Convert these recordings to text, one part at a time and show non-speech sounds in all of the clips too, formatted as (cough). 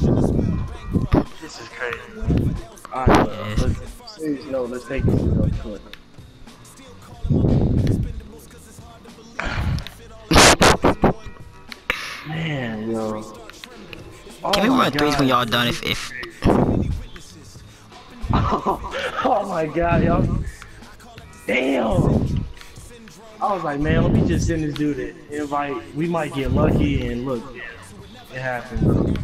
This is crazy. Alright, Yes. let's, serious note, let's take this real quick. Man, yo. Oh Give me one of threes when y'all done. If if (laughs) oh my god, yo. Damn. I was like, man, let me just send this dude an invite. We might get lucky and look, it happened.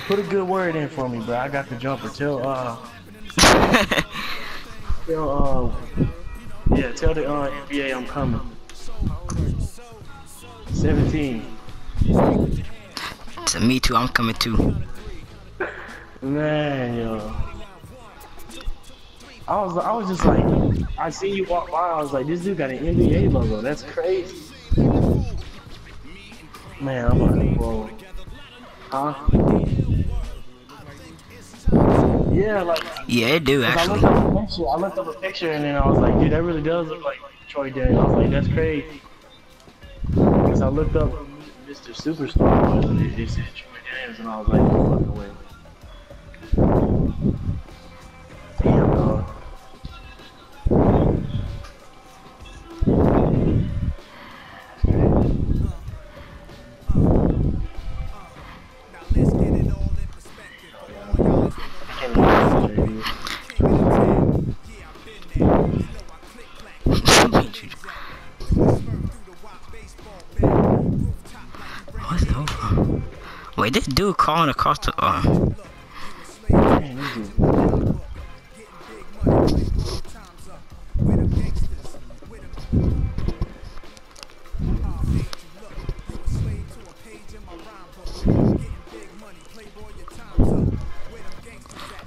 Hey, put a good word in for me, bro. I got the jumper. Tell uh (laughs) tell uh yeah, tell the uh NBA I'm coming. 17. to me too, I'm coming too. Man, yo. I was I was just like, I see you walk by, I was like, this dude got an NBA logo. That's crazy. Man, I'm like, whoa. Huh? Yeah, like, Yeah, it do 'cause I looked up a picture, I looked up a picture and then I was like, dude, that really does look like Troy Daniels. I was like, that's crazy. Because I looked up Mr. Superstar, and it, it said Troy Daniels, and I was like, fucking way. Wait, this dude calling across the. Uh,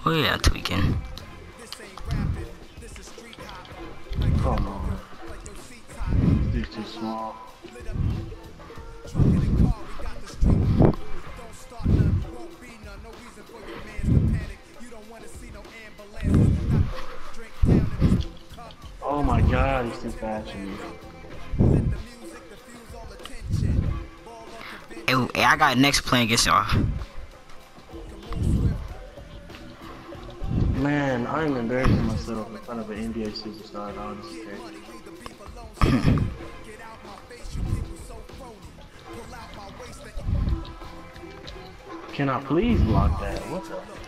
oh yeah, tweaking. God, he's too fast for me. Hey, hey, I got next playing against y'all. Man, I'm embarrassing myself in front of an NBA superstar, dog. This is crazy. Can I please block that? What the?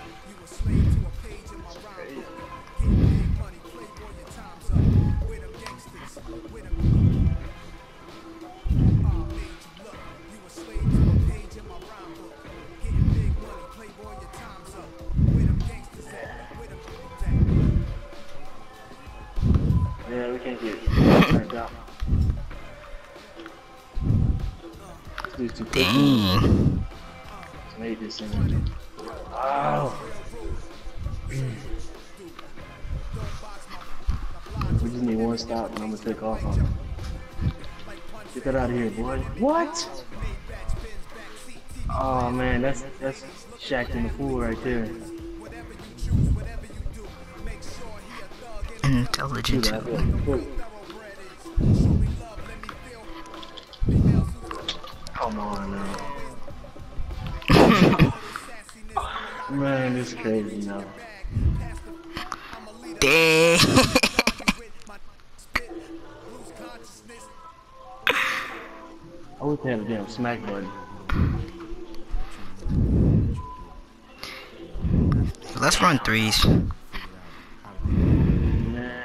Dang. Made this. Wow. We just need one stop and I'm gonna take off on him. Get that out of here, boy. What? Oh man, that's that's Shaq in the pool right there. Mm, Intelligent crazy now. Dang. (laughs) I wish they had a damn smack button. Let's run threes. Man.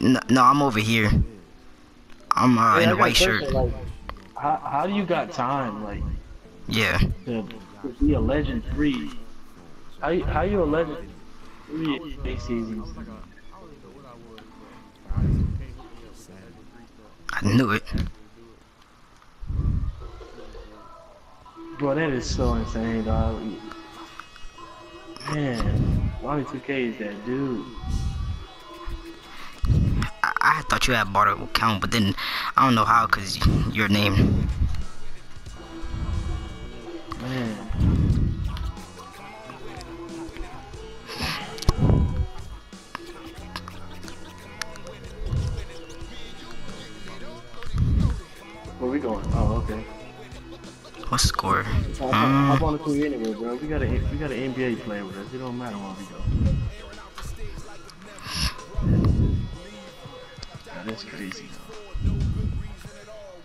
No, no, I'm over here. I'm uh, Hey, in I a got white shirt. Like, how, how do you got time, like, Yeah. to, be a legend three? How you, how you a legend three eight seasons? I knew it. Bro, that is so insane, dog. Man, Ronnie 2K is that dude. I, I thought you had bought an account, but then I don't know how, cause your name. The bro. We got a we got an NBA player with us. It don't matter where we go. Nah, that's crazy.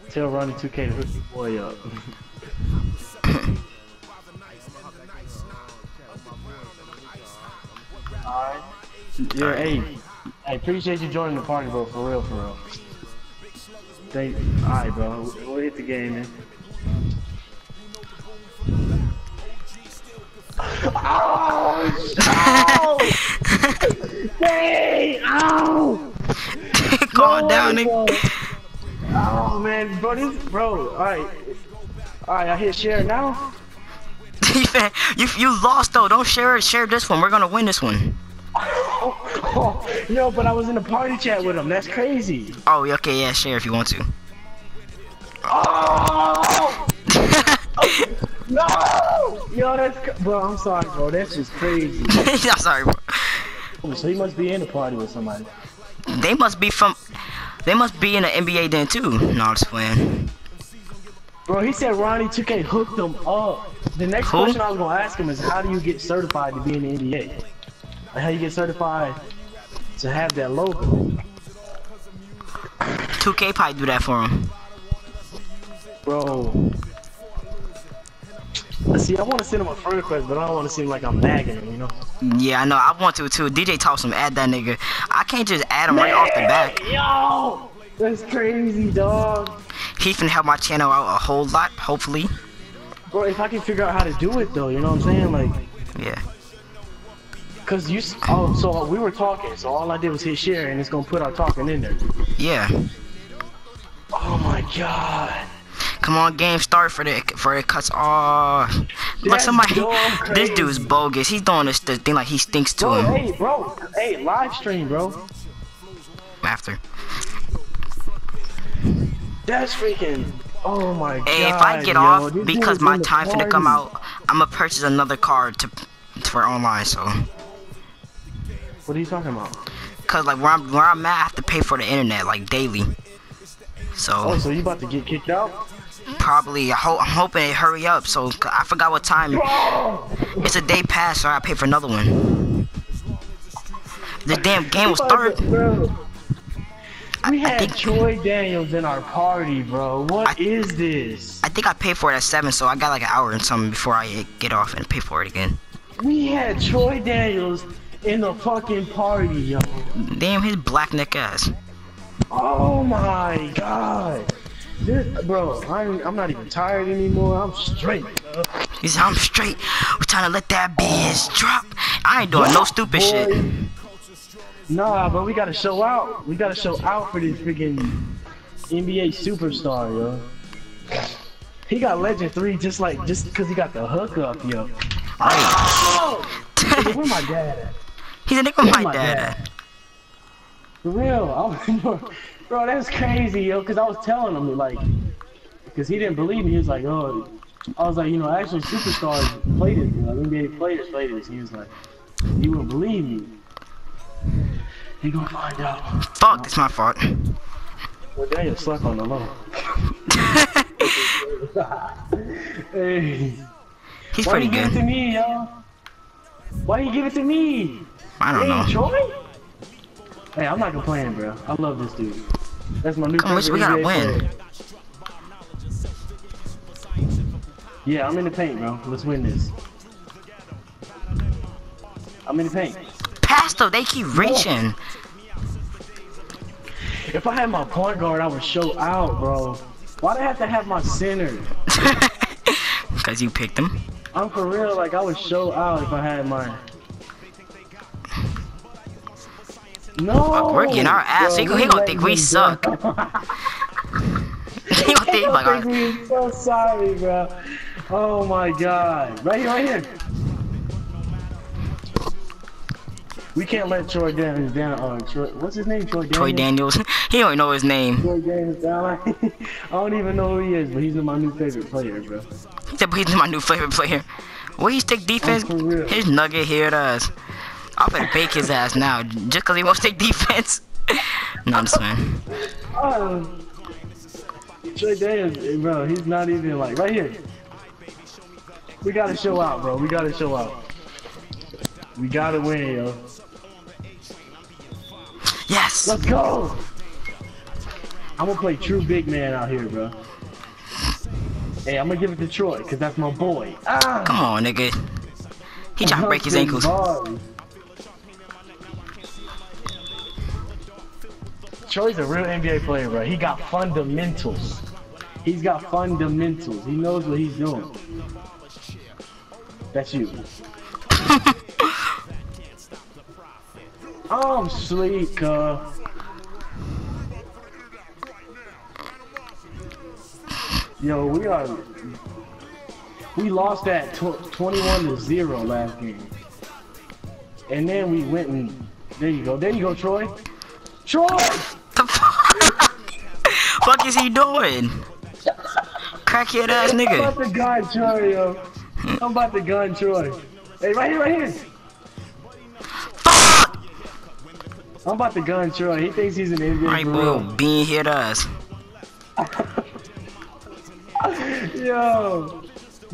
Tell Ronnie 2K to hook your boy up. Alright. Yeah, hey. I appreciate you joining the party, bro. For real, for real. Thank. Alright, bro. We'll hit the game, man. Oh! Hey! Ow! Calm No down, nigga. Oh man, bro, this bro. All right, all right. I hit share now. (laughs) you you lost though. Don't share it. Share this one. We're gonna win this one. (laughs) Oh, yo, but I was in a party chat with him. That's crazy. Oh, okay, yeah, share if you want to. Oh Yo, that's bro. I'm sorry, bro. That's just crazy. (laughs) I'm sorry, bro. Oh, So he must be in a party with somebody. They must be from. They must be in the NBA then too. No, I'm just playing. Bro, he said Ronnie 2K hooked him up. The next Who? question I was gonna ask him is, how do you get certified to be in the NBA? Like, how you get certified to have that logo? 2K probably do that for him. Bro. See, I want to send him a friend request, but I don't want to seem like I'm nagging him, you know? Yeah, I know. I want to too. DJ toss. Add that nigga. I can't just add him right off the bat. Yo! That's crazy, dog. He finna help my channel out a whole lot. Hopefully. Bro, if I can figure out how to do it, though, you know what I'm saying? Like, Yeah. cause you, oh, so we were talking, so all I did was hit share, and it's gonna put our talking in there. Yeah. Oh my god. Come on, game start for the for the cuts. Oh, look, somebody. (laughs) This dude's bogus. He's doing this, this thing like he stinks to Bro, him. hey, bro, hey, live stream, bro. After. That's freaking. Oh my god. Hey, if I get yo, off because my time finna come out, I'ma purchase another card to for online. So, What are you talking about? cause like where I'm where I'm at, I have to pay for the internet like daily. So Oh, so you about to get kicked out? Probably I ho- I'm hoping it hurry up. So I forgot what time. It's a day past, so I pay for another one. The damn game will start. Bro. We I had think- Troy Daniels in our party, bro. What I- is this? I think I paid for it at seven, so I got like an hour and something before I get off and pay for it again. We had Troy Daniels in the fucking party, yo. Damn, his black neck ass. Oh my god. This, bro, I'm, I'm not even tired anymore. I'm straight. bro. He I'm straight. We're trying to let that bitch drop. I ain't doing no stupid Boy. shit. Nah, but we gotta show out. We gotta show out for this freaking NBA superstar, yo. He got Legend 3 just like, just because he got the hookup, yo. Oh! Nigga, Where my dad at? He's a nigga with my my dad. dad. at. For real, I was, (laughs) bro, that's crazy, yo. Cause I was telling him like, cause he didn't believe me. He was like, oh, I was like, you know, actual superstars play this, you know, NBA players play this. He was like, you wouldn't believe me. You gonna find out. Fuck, that's my fault. Well, Daniel slept on the low. (laughs) hey, He's why pretty you give it to good. me, yo? Why you give it to me? I don't Hey, know. Troy? Hey, I'm not complaining, bro. I love this dude. That's my new Come on, we gotta win. Yeah, I'm in the paint, bro. Let's win this. I'm in the paint. Pass though, they keep reaching. If I had my point guard, I would show out, bro. Why do I have to have my center? (laughs) Cause you picked him. I'm for real, like I would show out if I had mine. No. Getting our ass. He bro, gon- (laughs) he gonna think we suck. he gonna think like, I think we so sorry, bro. Oh my god. Right here, right here. We can't let Troy Daniels down. Uh, Troy, what's his name? Troy Daniels. Troy Daniels. (laughs) he don't know his name. Troy Daniels. (laughs) I don't even know who he is, but he's my new favorite player, bro. He said but he's my new favorite player. Where he take defense? His nugget here it is. I'm gonna bake his ass now, just cause he won't take defense. (laughs) no, I'm just saying. Um, Troy Daniels, eh, bro, he's not even like right here. We gotta show out, bro. We gotta show out. We gotta win, yo. Yes. Let's go. I'm gonna play true big man out here, bro. Hey, I'm gonna give it to Troy, cause that's my boy. Ah! Come on, nigga. He trying to break his ankles. Bars. Troy's a real NBA player, bro. He got fundamentals. He's got fundamentals. He knows what he's doing. That's you. I'm sleek, uh. Yo, we are. We lost that tw 21 to 0 last game. And then we went and. There you go. There you go, Troy. Troy! The is he doing? Crackhead ass I'm nigga. about to gun Troy, yo. I'm about to gun Troy. Hey, right here, right here. Fuck! I'm about to gun Troy. He thinks he's an NBA Right, bro. Being hit us. (laughs) Yo,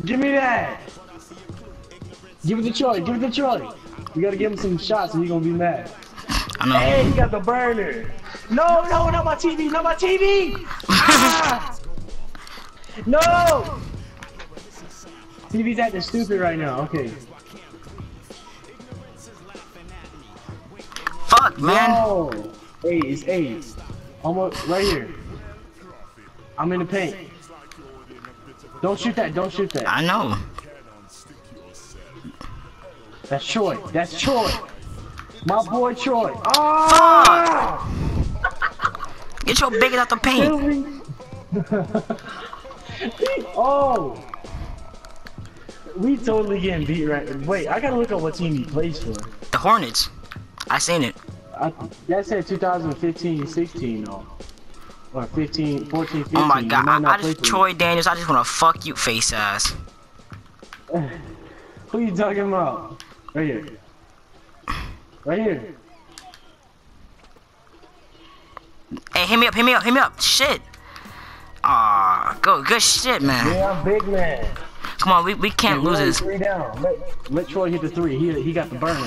give me that. Give it to Troy. Give it to Troy. You gotta give him some shots, or he gonna be mad. I know. Hey, he got the burner. No, no, not my TV, not my TV. Ah! No. TV's acting stupid right now. Okay. Fuck, man. No. Hey, it's eight. Almost right here. I'm in the paint. Don't shoot that. Don't shoot that. I know. That's Troy. That's Troy. My boy Troy. Ah! Get your big out the paint. (laughs) oh. We totally getting beat right. Wait, I gotta look up what team he plays for. The Hornets. I seen it. I, that said 2015 16 though. Or 15, 14, 15. Oh my god. I, I just. Troy Daniels. I just wanna fuck you, face ass. (laughs) Who you talking about? Right here. Right here. Hey, hit me up. Hit me up. Hit me up. Shit. Ah, go. Good shit, man. Yeah, I'm big man. Come on. We we can't lose this. Three down. Let, let Troy hit the three. He he got the burner.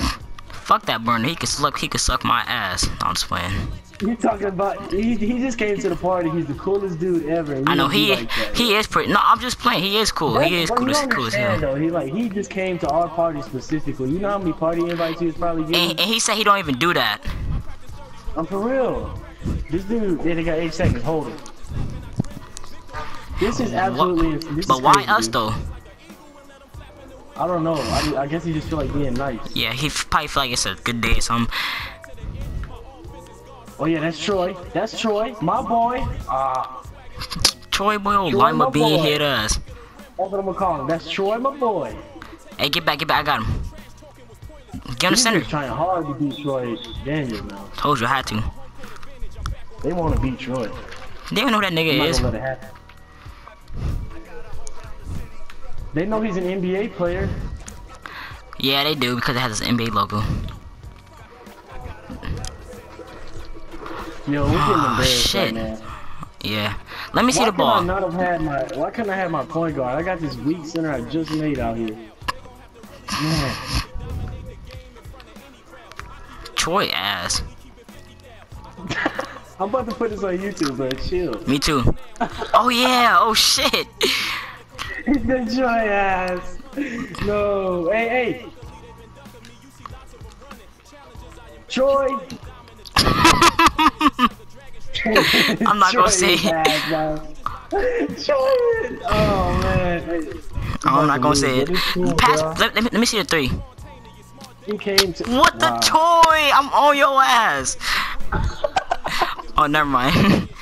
Fuck that burner. He can suck. He can suck my ass. I'm just playing. You talking about? He, he just came to the party. He's the coolest dude ever. and I know he like he is pretty. No, I'm just playing. He is cool. He is cool. This cool as hell. though. He like he just came to our party specifically. You know how many party invites he was probably And, getting? and he said he don't even do that. I'm for real. This dude, yeah, they got eight seconds. Hold it. This is absolutely. This But is why crazy, us dude. though? I don't know. I, I guess he just feel like being nice. Yeah, he probably feel like it's a good day or something. Oh yeah, that's Troy. That's Troy, my boy. Ah, Troy boy, Troy, Lima my being boy. hit us. that's what I'm gonna call him. That's Troy, my boy. Hey, get back, get back. I got him. Get on the center. trying hard to beat Troy Daniels now. Told you I had to. They want to beat Troy. They don't know who that I'm nigga not is. gonna let it happen. They know he's an NBA player. Yeah, they do because it has this NBA logo. Yo, we're getting Ah, embarrassed shit. right now. Yeah. Let me see why the ball. I not have had my? Why couldn't I have my point guard? I got this weak center I just made out here. Man, (laughs) Troy ass. I'm about to put this on YouTube, but chill. Me too. Oh yeah. Oh shit. Said Troy ass. No, hey, hey. Troy. (laughs) Oh, I'm not gonna say it. Troy. Oh man. Hey, I'm not gonna say it. Cool, Pass. Let, let me, let me see the three. He came to. What the toy? I'm on your ass. Oh, never mind. (laughs)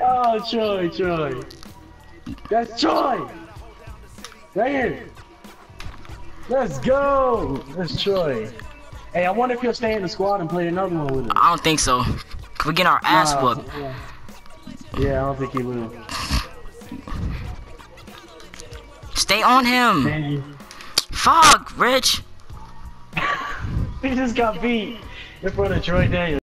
Oh, Troy, Troy. That's Troy. Right here. Let's go. That's Troy. Hey, I wonder if he'll stay in the squad and play another one with us. I don't think so. We're getting our ass Nah, whooped. Yeah. Yeah, I don't think he will. Stay on him. Man, Fuck, Rich. (laughs) he just got beat in front of Troy Daniels.